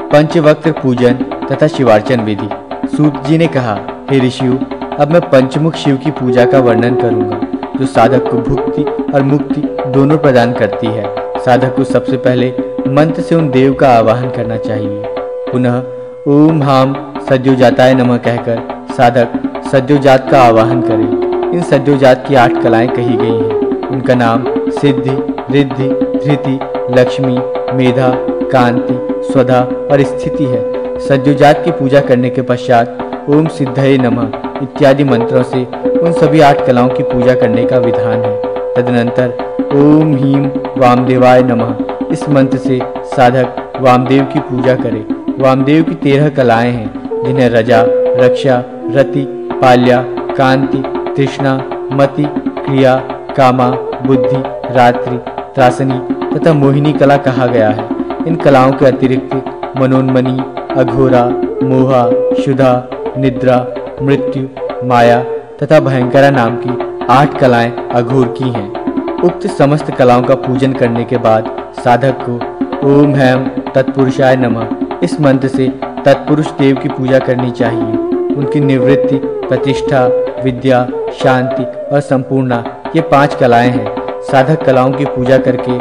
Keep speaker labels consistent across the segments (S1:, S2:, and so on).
S1: पंचवक्त पूजन तथा शिवार्चन विधि। सूत जी ने कहा, हे ऋषियों, अब मैं पंचमुख शिव की पूजा का वर्णन करूँगा, जो साधक को भुक्ति और मुक्ति दोनों प्रदान करती है। साधक को सबसे पहले मंत्र से उन देव का आवाहन करना चाहिए। पुनः, ओम हाम सद्योजाताय नमः कहकर साधक सद्योजात का आवाहन करे। इन सद्योजात की आठ कलाएँ कही गई हैं। उनका नाम सिद्धि, रिद्धि, धृति, लक्ष्मी, मेधा कांति, स्वधा और स्थिति है। सद्योजात की पूजा करने के पश्चात ओम सिद्धये नमः इत्यादि मंत्रों से उन सभी आठ कलाओं की पूजा करने का विधान है। तदनंतर ओम हीम वामदेवाय नमः। इस मंत्र से साधक वामदेव की पूजा करे। वामदेव की तेरह कलाएँ हैं, जिन्हें रजा, रक्षा, रति, पाल्या, कांति, तृष्णा, मति, क्रिया, कामा, बुद्धि, रात्रि, त्रासनी तथा मोहिनी कला कहा गया है। इन कलाओं के अतिरिक्त मनोन्मनी, अघोरा, मोहा शुदा निद्रा, मृत्यु, माया तथा भयंकरा नाम की आठ कलाएँ अघोर की हैं। उक्त समस्त कलाओं का पूजन करने के बाद साधक को ओम हैम तत्पुरुषाय नमः। इस मंत्र से तत्पुरुष देव की पूजा करनी चाहिए। उनकी निवृत्ति, प्रतिष्ठा, विद्या, शांति और संपूर्णा ये पाँच कलाएँ हैं। साधक कलाओं की पूजा करके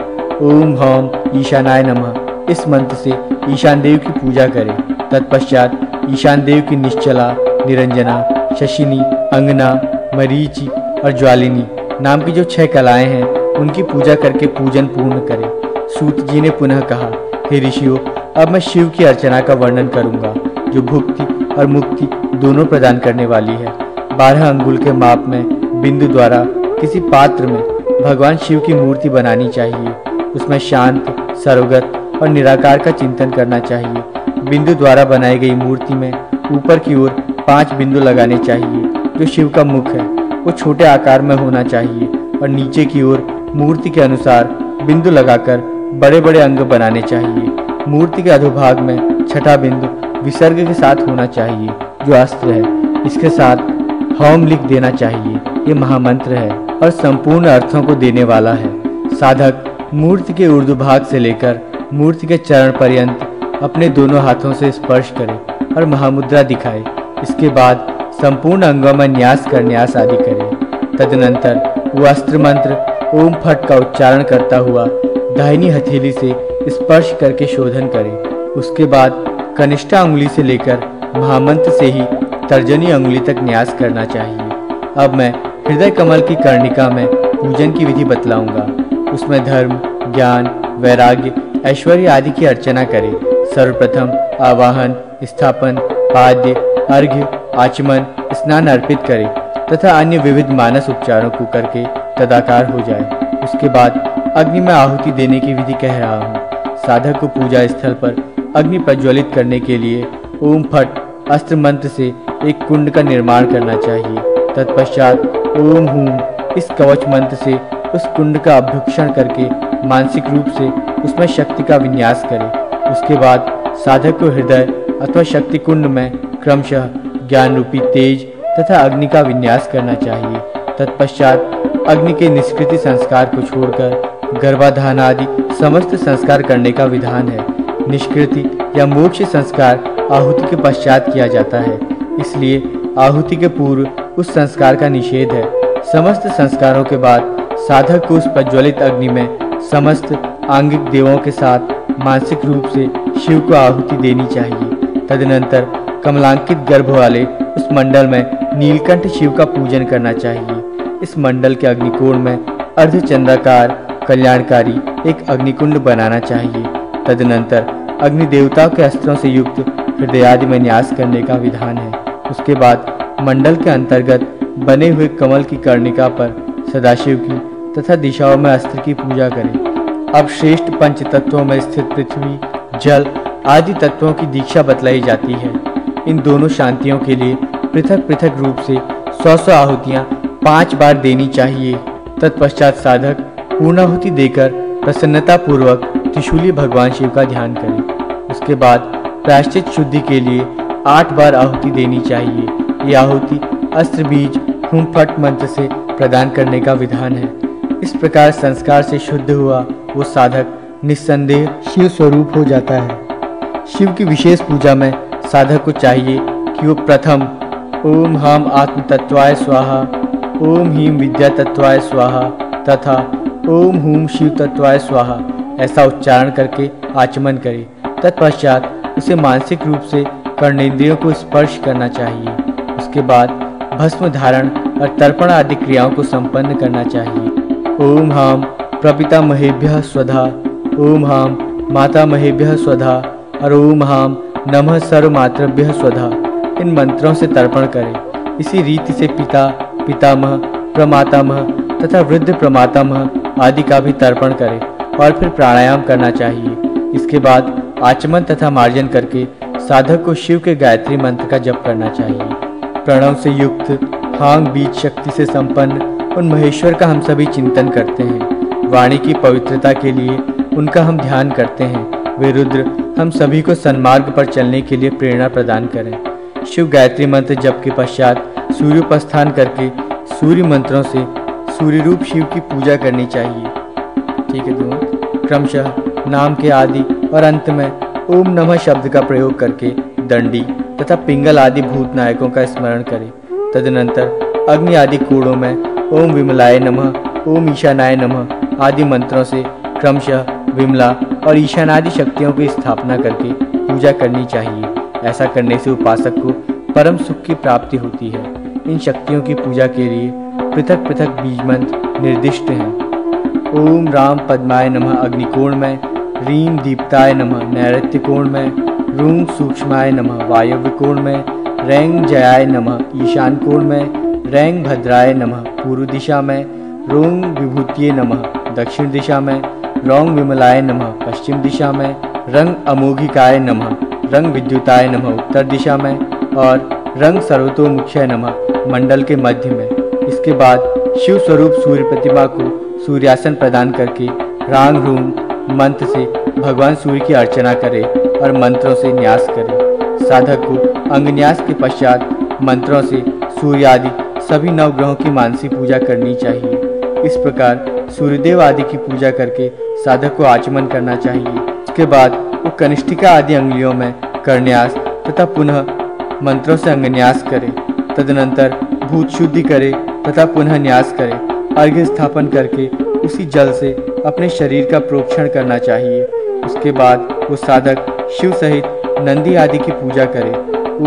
S1: ओम होम ईशानाय नमः। इस मंत्र से ईशान देव की पूजा करें। तत्पश्चात ईशान देव की निश्चला, निरंजना, शशिनी, अंगना, मरीचि और ज्वालिनी नाम की जो छह कलाएँ हैं, उनकी पूजा करके पूजन पूर्ण करें। सूत जी ने पुनः कहा, हे ऋषियों, अब मैं शिव की अर्चना का वर्णन करूँगा, जो भुक्ति और मुक्ति दोनों प्रदान करने वाली है। बारह अंगुल के माप में, बिंदु द्वारा किसी पात्र में भगवान शिव की मूर्ति बनानी चाहिए। उसमें शांत सरोगत और निराकार का चिंतन करना चाहिए। बिंदु द्वारा बनाई गई मूर्ति में ऊपर की ओर पाँच बिंदु लगाने चाहिए, जो शिव का मुख है। वो छोटे आकार में होना चाहिए और नीचे की ओर मूर्ति के अनुसार बिंदु लगाकर बड़े बड़े अंग बनाने चाहिए। मूर्ति के अधोभाग में छठा बिंदु विसर्ग के साथ होना चाहिए, जो अस्त्र है। इसके साथ होम लिख देना चाहिए, ये महामंत्र है और संपूर्ण अर्थों को देने वाला है। साधक मूर्ति के उर्दू भाग से लेकर मूर्ति के चरण पर्यंत अपने दोनों हाथों से स्पर्श करे और महामुद्रा दिखाए। इसके बाद संपूर्ण अंगों में न्यास कर न्यास आदि करे। तदनंतर वो अस्त्र मंत्र, ओम फट का उच्चारण करता हुआ दाहिनी हथेली से स्पर्श करके शोधन करे। उसके बाद कनिष्ठा उंगली से लेकर महामंत्र से ही तर्जनी उंगली तक न्यास करना चाहिए। अब मैं हृदय कमल की कर्णिका में पूजन की विधि बतलाऊँगा। उसमें धर्म, ज्ञान, वैराग्य ऐश्वर्य आदि की अर्चना करें। सर्वप्रथम आवाहन, स्थापन, पाद्य, अर्घ्य, आचमन, स्नान अर्पित करे तथा अन्य विविध मानस उपचारों को करके तदाकार हो जाए। उसके बाद अग्नि में आहुति देने की विधि कह रहा हूँ। साधक को पूजा स्थल पर अग्नि प्रज्वलित करने के लिए ओम फट अस्त्र मंत्र से एक कुंड का निर्माण करना चाहिए। तत्पश्चात ओम हूम इस कवच मंत्र से उस कुंड का अभ्युक्षण करके मानसिक रूप से उसमें शक्ति का विन्यास करें। उसके बाद साधक को हृदय अथवा शक्ति कुंड में क्रमशः ज्ञान रूपी तेज तथा अग्नि का विन्यास करना चाहिए। तत्पश्चात अग्नि के निष्कृति संस्कार को छोड़कर गर्भाधान आदि समस्त संस्कार करने का विधान है। निष्कृति या मोक्ष संस्कार आहुति के पश्चात किया जाता है। इसलिए आहुति के पूर्व उस संस्कार का निषेध है। समस्त संस्कारों के बाद साधक उस प्रज्वलित अग्नि में समस्त आंगिक देवों के साथ मानसिक रूप से शिव को आहुति देनी चाहिए। तदनंतर कमलांकित गर्भ वाले उस मंडल में नीलकंठ शिव का पूजन करना चाहिए। इस मंडल के अग्निकोण में अर्धचंद्राकार कल्याणकारी एक अग्निकुंड बनाना चाहिए। तदनंतर अग्नि देवताओं के अस्त्रों से युक्त हृदयादि में न्यास करने का विधान है। उसके बाद मंडल के अंतर्गत बने हुए कमल की कर्णिका पर सदाशिव की तथा दिशाओं में अस्त्र की पूजा करें। अब श्रेष्ठ पंच तत्वों में स्थित पृथ्वी, जल आदि तत्वों की दीक्षा बतलाई जाती है। इन दोनों शांतियों के लिए पृथक पृथक रूप से सौ सौ आहुतियाँ पाँच बार देनी चाहिए। तत्पश्चात साधक पूर्णाहुति देकर प्रसन्नता पूर्वक त्रिशूली भगवान शिव का ध्यान करें। उसके बाद प्रायश्चित शुद्धि के लिए आठ बार आहुति देनी चाहिए। ये आहुति अस्त्र, बीज फट मंत्र से प्रदान करने का विधान है। इस प्रकार संस्कार से शुद्ध हुआ वो साधक निस्संदेह शिव स्वरूप हो जाता है। शिव की विशेष पूजा में साधक को चाहिए कि वो प्रथम, ओम हम आत्म तत्वाय स्वाहा, ओम हीम विद्या तत्वाय स्वाहा, तथा ओम हूम शिव तत्वाय स्वाहा, ऐसा उच्चारण करके आचमन करे। तत्पश्चात उसे मानसिक रूप से कर्णेंद्रियों को स्पर्श करना चाहिए। उसके बाद भस्म धारण और तर्पण आदि क्रियाओं को संपन्न करना चाहिए। ओम हाम प्रपिता महेभ्य स्वधा। ओम हाम माता महेभ्य स्वधा। और ओम हम नमः सर्वमात्रभ्य स्वधा। इन मंत्रों से तर्पण करें। इसी रीति से पिता, पितामह, प्रमातामह तथा वृद्ध प्रमातामह आदि का भी तर्पण करें और फिर प्राणायाम करना चाहिए। इसके बाद आचमन तथा मार्जन करके साधक को शिव के गायत्री मंत्र का जप करना चाहिए। प्रणव से युक्त, हांग बीज शक्ति से संपन्न उन महेश्वर का हम सभी चिंतन करते हैं। वाणी की पवित्रता के लिए उनका हम ध्यान करते हैं। वे रुद्र हम सभी को सन्मार्ग पर चलने के लिए प्रेरणा प्रदान करें। शिव गायत्री मंत्र जप के पश्चात सूर्योपस्थान करके सूर्य मंत्रों से सूर्य रूप शिव की पूजा करनी चाहिए। ठीक है दोनों। क्रमशः नाम के आदि और अंत में ओम नमः शब्द का प्रयोग करके दंडी तथा पिंगल आदि भूत नायकों का स्मरण करें। तदनंतर अग्नि आदि कूड़ों में ओम विमलाय नमः, ओम ईशानाय नमः आदि मंत्रों से क्रमशः विमला और ईशानादि शक्तियों की स्थापना करके पूजा करनी चाहिए। ऐसा करने से उपासक को परम सुख की प्राप्ति होती है। इन शक्तियों की पूजा के लिए पृथक पृथक बीज मंत्र निर्दिष्ट हैं। ओम राम पद्माय नमः अग्निकोण में, रीम दीप्ताय नमः नैत्य कोण में रूम सूक्ष्माय नमः वायव्य कोण में रैंग जयाय नमः ईशान कोण में रैंग भद्राय नमः, पूर्व दिशा में रोंग विभूतिये नमः, दक्षिण दिशा में रोंग विमलाय नमः, पश्चिम दिशा में रंग अमोघिकाय नमः, रंग विद्युताय नमः, उत्तर दिशा में और रंग सर्वतोमुख्य नमः, मंडल के मध्य में इसके बाद शिव स्वरूप सूर्य प्रतिमा को सूर्यासन प्रदान करके रांग रूम मंत्र से भगवान सूर्य की अर्चना करे। और मंत्रों से न्यास करें। साधक को अंगन्यास के पश्चात मंत्रों से सूर्य आदि सभी नवग्रहों की मानसी पूजा करनी चाहिए। इस प्रकार सूर्यदेव आदि की पूजा करके साधक को आचमन करना चाहिए। इसके बाद वो कनिष्ठिका आदि अंगुलियों में करन्यास तथा पुनः मंत्रों से अंगन्यास करे। तदनंतर भूत शुद्धि करे तथा पुनः न्यास करे। अर्घ्य स्थापन करके उसी जल से अपने शरीर का प्रोक्षण करना चाहिए। उसके बाद वो साधक शिव सहित नंदी आदि की पूजा करें।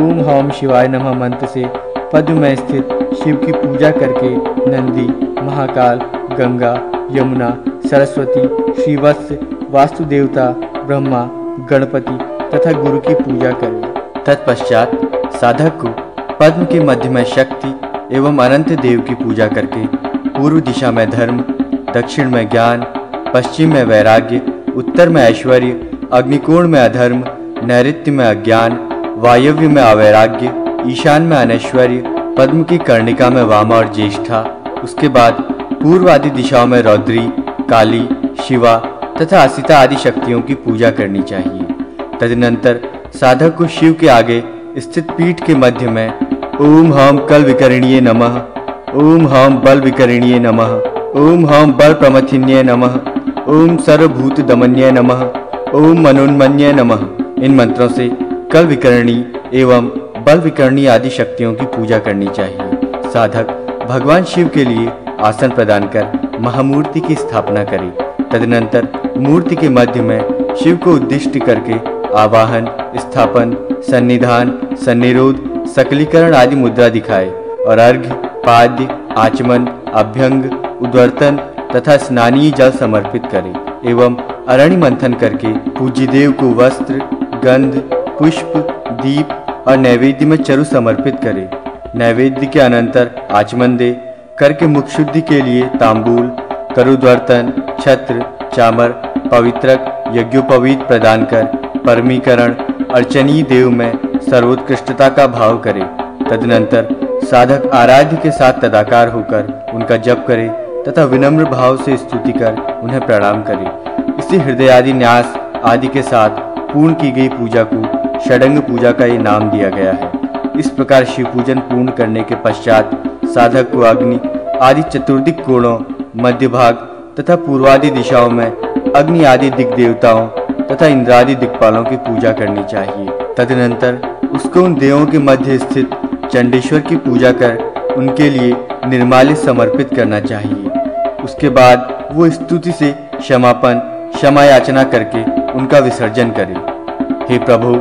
S1: ओम हम शिवाय नमः मंत्र से पद्म में स्थित शिव की पूजा करके नंदी, महाकाल, गंगा, यमुना, सरस्वती, श्रीवत्स, वास्तुदेवता, ब्रह्मा, गणपति तथा गुरु की पूजा करें। तत्पश्चात साधक को पद्म के मध्य में शक्ति एवं अनंत देव की पूजा करके पूर्व दिशा में धर्म, दक्षिण में ज्ञान, पश्चिम में वैराग्य, उत्तर में ऐश्वर्य अग्निकोण में अधर्म नैत्य में अज्ञान, वायव्य में अवैराग्य, ईशान में अनैश्वर्य, पद्म की कर्णिका में वामा और ज्येष्ठा, उसके बाद पूर्व आदि दिशाओं में रौद्री, काली, शिवा तथा असिता आदि शक्तियों की पूजा करनी चाहिए। तदनंतर साधक को शिव के आगे स्थित पीठ के मध्य में ओम हम कल विकरणीय नमः, ओम हम बल विकरणीय नमः, ओम हम बल प्रमथिन्य नमः, ओम सर्वभूत दमन्य नमः। ओम मनोन्मन्य नमः। इन मंत्रों से कल विकरणी एवं बल विकरणी आदि शक्तियों की पूजा करनी चाहिए। साधक भगवान शिव के लिए आसन प्रदान कर महामूर्ति की स्थापना करे। तदनंतर मूर्ति के मध्य में शिव को उद्दिष्ट करके आवाहन, स्थापन, सन्निधान, सन्निरोध, सकलीकरण आदि मुद्रा दिखाए और अर्घ्य पाद्य, आचमन, अभ्यंग, उद्वर्तन तथा स्नानीय जल समर्पित करें एवं अरण्य मंथन करके पूज्य देव को वस्त्र, गंध, पुष्प, दीप और नैवेद्य में चरु समर्पित करें। नैवेद्य के अनंतर आचमन दे, करके मुख शुद्धि के लिए तांबूल, करुद्वर्तन, छत्र, चामर, पवित्रक, यज्ञोपवीत प्रदान कर, परमीकरण, अर्चनीय देव में सर्वोत्कृष्टता का भाव करे। तदनंतर साधक आराध्य के साथ तदाकार होकर उनका जप करे तथा विनम्र भाव से स्तुति कर उन्हें प्रणाम करें। इसी हृदय आदि न्यास आदि के साथ पूर्ण की गई पूजा को षडंग पूजा का ये नाम दिया गया है। इस प्रकार शिव पूजन पूर्ण करने के पश्चात साधक को अग्नि आदि चतुर्दिक कोणों मध्य भाग तथा पूर्वादि दिशाओं में अग्नि आदि दिग देवताओं तथा इंद्रादि दिक्पालों की पूजा करनी चाहिए। तदनंतर उसको उन देवों के मध्य स्थित चंडेश्वर की पूजा कर उनके लिए निर्माल्य समर्पित करना चाहिए। उसके बाद वो स्तुति से क्षमापन क्षमा याचना करके उनका विसर्जन करें। हे प्रभु,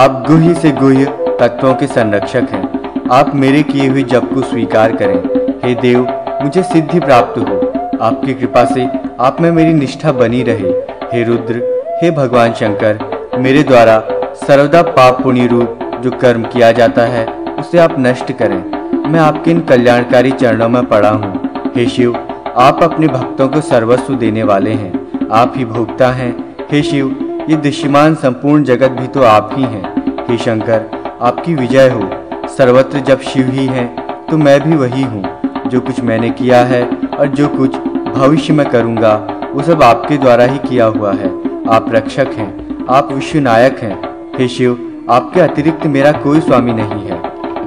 S1: आप गुह्य से गुह्य तत्वों के संरक्षक हैं। आप मेरे किए हुए जप को स्वीकार करें। हे देव, मुझे सिद्धि प्राप्त हो। आपकी कृपा से आप में मेरी निष्ठा बनी रहे। हे रुद्र, हे भगवान शंकर, मेरे द्वारा सर्वदा पाप पुण्य रूप जो कर्म किया जाता है, उसे आप नष्ट करें। मैं आपके इन कल्याणकारी चरणों में पड़ा हूँ। हे शिव, आप अपने भक्तों को सर्वस्व देने वाले हैं। आप ही भोगता है। हे शिव, ये दृश्यमान संपूर्ण जगत भी तो आप ही हैं। हे शंकर, आपकी विजय हो। सर्वत्र जब शिव ही हैं तो मैं भी वही हूँ। जो कुछ मैंने किया है और जो कुछ भविष्य में करूँगा, वो सब आपके द्वारा ही किया हुआ है। आप रक्षक हैं, आप विश्वनायक हैं। हे शिव, आपके अतिरिक्त मेरा कोई स्वामी नहीं है।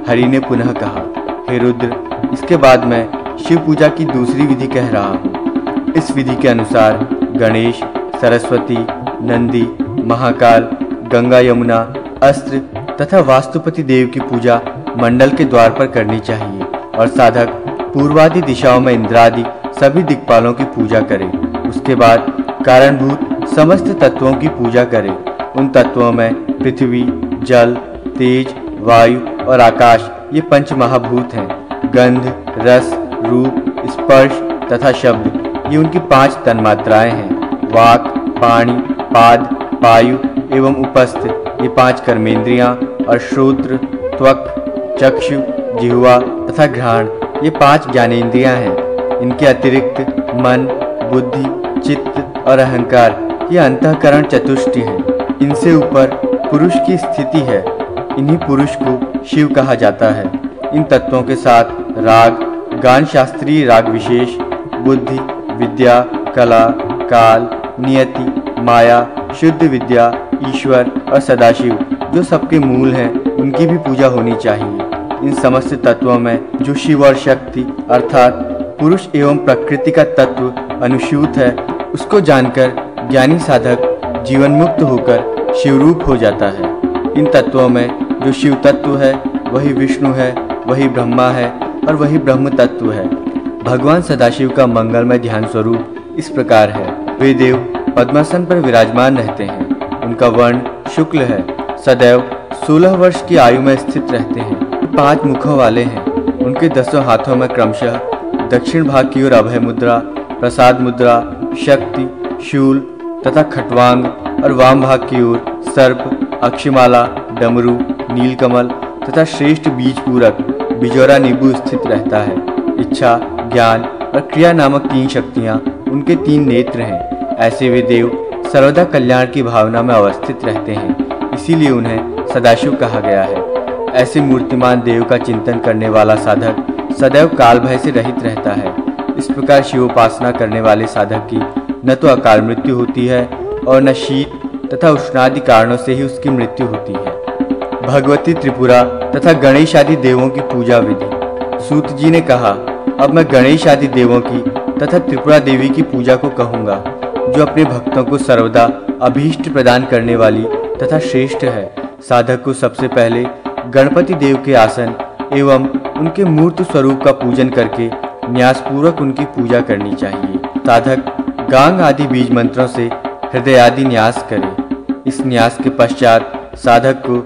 S1: हरि ने पुनः कहा, हे रुद्र, इसके बाद मैं शिव पूजा की दूसरी विधि कह रहा हूँ। इस विधि के अनुसार गणेश, सरस्वती, नंदी, महाकाल, गंगा यमुना, अस्त्र तथा वास्तुपति देव की पूजा मंडल के द्वार पर करनी चाहिए और साधक पूर्वादि दिशाओं में इंद्रादि सभी दिक्पालों की पूजा करे। उसके बाद कारणभूत समस्त तत्वों की पूजा करे। उन तत्वों में पृथ्वी, जल, तेज, वायु और आकाश ये पंच महाभूत हैं। गंध, रस, रूप, स्पर्श तथा शब्द ये उनकी पाँच तन्मात्राएँ हैं। वाक, पाणी, पाद, पायु एवं उपस्थ। ये पाँच कर्मेंद्रियाँ और श्रोत्र, त्वक, चक्षु जिहुआ तथा घ्राण। ये पाँच ज्ञानेन्द्रियाँ हैं। इनके अतिरिक्त मन, बुद्धि, चित्त और अहंकार। ये अंतकरण चतुष्टि है। इनसे ऊपर पुरुष की स्थिति है। इन्हीं पुरुष को शिव कहा जाता है। इन तत्वों के साथ राग गान शास्त्रीय राग विशेष, बुद्धि विद्या, कला, काल, नियति, माया, शुद्ध विद्या, ईश्वर और सदाशिव, जो सबके मूल हैं, उनकी भी पूजा होनी चाहिए। इन समस्त तत्वों में जो शिव और शक्ति, अर्थात पुरुष एवं प्रकृति का तत्व अनुसूत है, उसको जानकर ज्ञानी साधक जीवन मुक्त होकर शिवरूप हो जाता है। इन तत्वों में जो शिव तत्व है, वही विष्णु है, वही ब्रह्मा है और वही ब्रह्म तत्व है। भगवान सदाशिव का मंगलमय ध्यान स्वरूप इस प्रकार है। वे देव पद्मासन पर विराजमान रहते हैं। उनका वर्ण शुक्ल है। सदैव सोलह वर्ष की आयु में स्थित रहते हैं। पाँच मुखों वाले हैं। उनके दसों हाथों में क्रमशः दक्षिण भाग की ओर अभय मुद्रा, प्रसाद मुद्रा, शक्ति, शूल तथा खटवांग और वाम भाग की ओर सर्प, अक्षमाला, डमरू, नीलकमल तथा श्रेष्ठ बीज पूरक बिजोरा नींबू स्थित रहता है। इच्छा ज्ञान और क्रिया नामक तीन शक्तियाँ उनके तीन नेत्र हैं। ऐसे वे देव सर्वदा कल्याण की भावना में अवस्थित रहते हैं, इसीलिए उन्हें सदाशिव कहा गया है। ऐसे मूर्तिमान देव का चिंतन करने वाला साधक सदैव काल भय से रहित रहता है। इस प्रकार शिवोपासना करने वाले साधक की न तो अकाल मृत्यु होती है और न शीत तथा उष्णादि कारणों से ही उसकी मृत्यु होती है। भगवती त्रिपुरा तथा गणेश आदि देवों की पूजा विधि। सूत जी ने कहा अब मैं गणेश आदि देवों की तथा त्रिपुरा देवी की पूजा को कहूँगा, जो अपने भक्तों को सर्वदा अभीष्ट प्रदान करने वाली तथा श्रेष्ठ है। साधक को सबसे पहले गणपति देव के आसन एवं उनके मूर्त स्वरूप का पूजन करके न्यासपूर्वक उनकी पूजा करनी चाहिए। साधक गांग आदि बीज मंत्रों से हृदय आदि न्यास करे। इस न्यास के पश्चात साधक को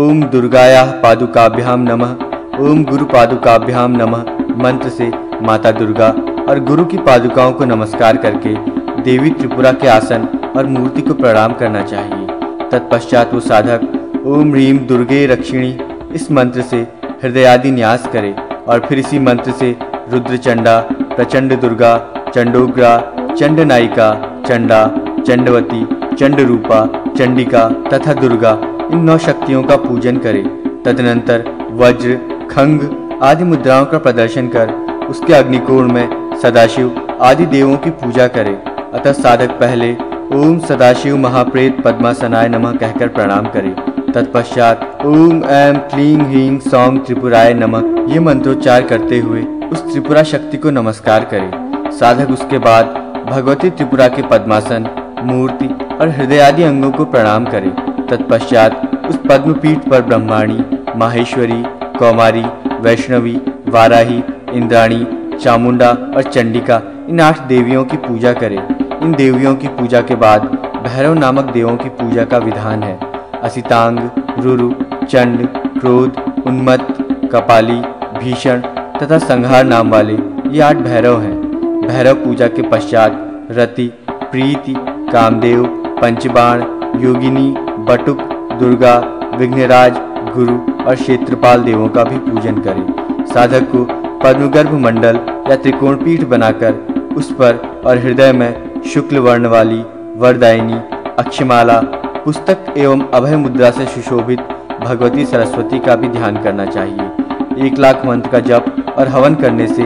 S1: ओम दुर्गाया पादुकाभ्याम नमः, ओम गुरु पादुकाभ्याम नमः मंत्र से माता दुर्गा और गुरु की पादुकाओं को नमस्कार करके देवी त्रिपुरा के आसन और मूर्ति को प्रणाम करना चाहिए। तत्पश्चात वो साधक, ओम ह्रीम दुर्गे रक्षिणी, इस मंत्र से हृदय आदि न्यास करे और फिर इसी मंत्र से रुद्रचंडा, प्रचंड दुर्गा, चंडोग्रा चंड नायिका चंडा, चंडवती चंड रूपा चंडिका तथा दुर्गा इन नौ शक्तियों का पूजन करे। तदनंतर वज्र, खंग आदि मुद्राओं का प्रदर्शन कर उसके अग्निकोण में सदाशिव आदि देवों की पूजा करे। अतः साधक पहले ओम सदाशिव महाप्रेत पद्मासनाय नमः कहकर प्रणाम करे। तत्पश्चात ओम एम क्लीं ह्रीं सौम त्रिपुराय नमः ये मंत्रोच्चार करते हुए उस त्रिपुरा शक्ति को नमस्कार करे। साधक उसके बाद भगवती त्रिपुरा के पद्मासन, मूर्ति और हृदय आदि अंगों को प्रणाम करे। तत्पश्चात उस पद्म पीठ पर ब्रह्माणी, माहेश्वरी, कौमारी वैष्णवी, वाराही, इंद्राणी, चामुंडा और चंडिका इन आठ देवियों की पूजा करें। इन देवियों की पूजा के बाद भैरव नामक देवों की पूजा का विधान है। असितांग, रुरु, चंड, क्रोध, उन्मत्त, कपाली, भीषण तथा संहार नाम वाले ये आठ भैरव हैं। भैरव पूजा के पश्चात रति, प्रीति, कामदेव, पंचबाण, योगिनी, बटुक, दुर्गा, विघ्नराज गुरु और क्षेत्रपाल देवों का भी पूजन करें। साधक को पद्मगर्भ मंडल या त्रिकोण पीठ बनाकर उस पर और हृदय में शुक्ल वर्ण वाली वरदायिनी, अक्षमाला, पुस्तक एवं अभय मुद्रा से सुशोभित भगवती सरस्वती का भी ध्यान करना चाहिए। एक लाख मंत्र का जप और हवन करने से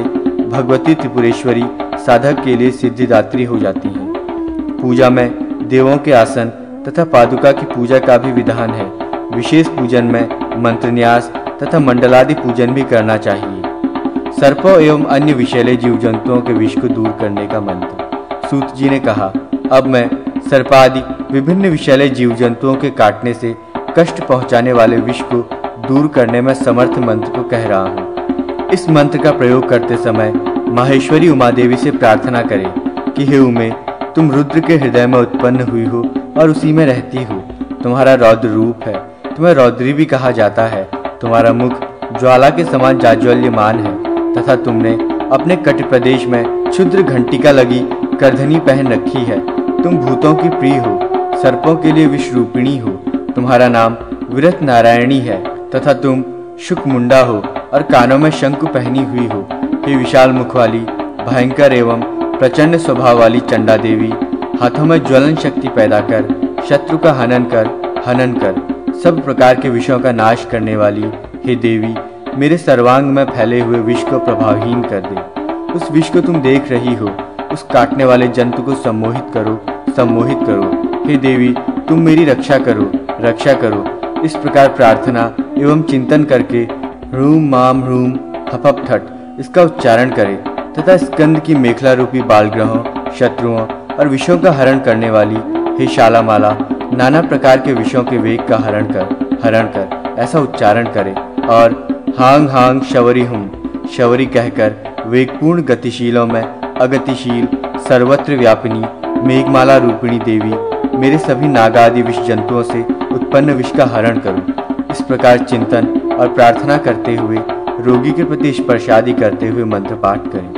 S1: भगवती त्रिपुरेश्वरी साधक के लिए सिद्धिदात्री हो जाती है। पूजा में देवों के आसन तथा पादुका की पूजा का भी विधान है। विशेष पूजन में मंत्रन्यास तथा मंडलादि पूजन भी करना चाहिए। सर्पों एवं अन्य विषैले जीव जंतुओं के विष को दूर करने का मंत्र। सूत जी ने कहा, अब मैं सर्पादि विभिन्न विषैले जीव जंतुओं के काटने से कष्ट पहुँचाने वाले विष को दूर करने में समर्थ मंत्र को कह रहा हूँ। इस मंत्र का प्रयोग करते समय माहेश्वरी उमा देवी से प्रार्थना करें कि, हे उमे, तुम रुद्र के हृदय में उत्पन्न हुई हो और उसी में रहती हो। तुम्हारा रौद्र रूप है। तुम्हें रौद्री भी कहा जाता है, तुम्हारा मुख ज्वाला के समान जाज्वल्यमान है, तथा तुमने अपने कट प्रदेश में क्षुद्र घंटिका लगी करधनी पहन रखी है। तुम भूतों की प्रिय हो, सर्पों के लिए विश्वरूपिणी हो, तुम्हारा नाम विरत नारायणी है, तथा तुम शुक मुंडा हो और कानों में शंकु पहनी हुई हो। हे विशाल मुख वाली भयंकर एवं प्रचंड स्वभाव वाली चंडा देवी, हाथों में ज्वलन शक्ति पैदा कर, शत्रु का हनन कर हनन कर। सब प्रकार के विषयों का नाश करने वाली हे देवी, मेरे सर्वांग में फैले हुए विष को प्रभावहीन कर दे। उस विष को तुम देख रही हो, उस काटने वाले जंतु को सम्मोहित करो सम्मोहित करो। हे देवी, तुम मेरी रक्षा करो रक्षा करो। इस प्रकार प्रार्थना एवं चिंतन करके ह्रूम माम ह्रूम हपप ठट इसका उच्चारण करें, तथा स्कंद की मेखला रूपी बाल ग्रहों शत्रुओं और विषयों का हरण करने वाली हे शाला माला नाना प्रकार के विषयों के वेग का हरण कर हरण कर, ऐसा उच्चारण करें और हांग हांग शवरी हुम, शवरी कहकर वेगपूर्ण गतिशीलों में अगतिशील, सर्वत्र व्यापिनी, मेघमाला रूपिणी देवी, मेरे सभी नागादि विष जंतुओं से उत्पन्न विष का हरण करो। इस प्रकार चिंतन और प्रार्थना करते हुए, रोगी के प्रति स्पर्शादि करते हुए मंत्र पाठ करें।